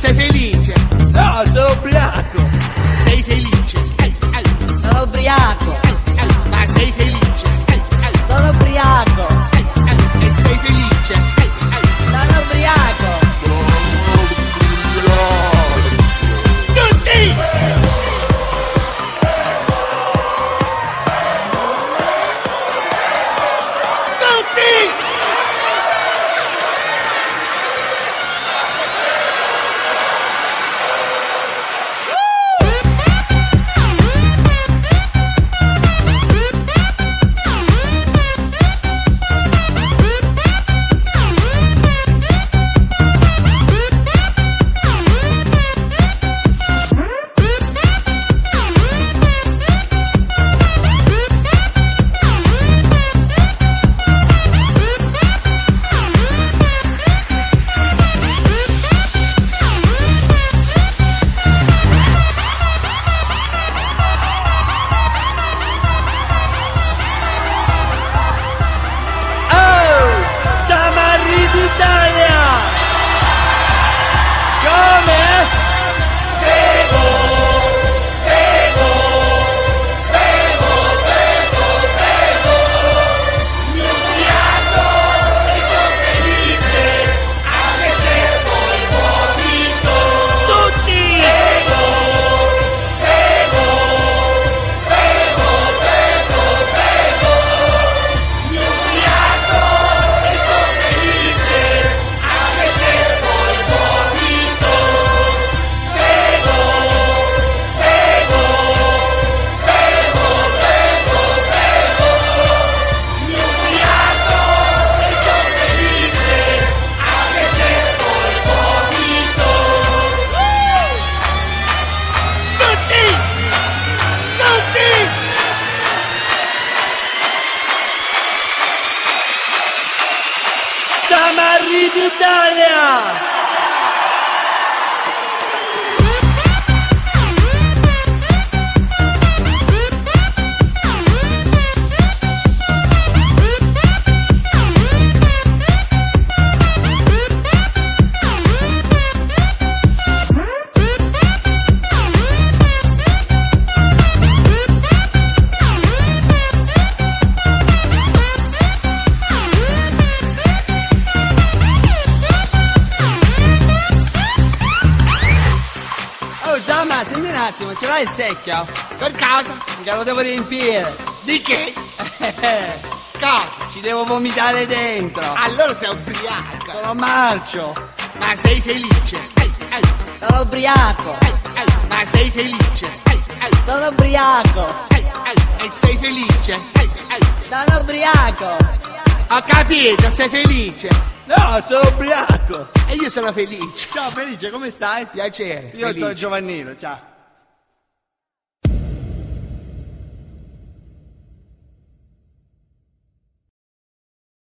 sei felice? No, sono ubriaco. Sei felice? Amarividalia! Attimo, ce l'hai il secchio? Per cosa? Che lo devo riempire. Di che? Eh, Cosa? Ci devo vomitare dentro. Allora sei ubriaco. Sono marcio. Ma sei felice? Ehi, ehi, Sono ubriaco, ehi, ma sei felice? Sono ubriaco, e sei felice? Sono ubriaco. Ho capito, sei felice. No, sono ubriaco. E io sono felice. Ciao Felice, come stai? Piacere. Io felice. sono Giovannino, ciao.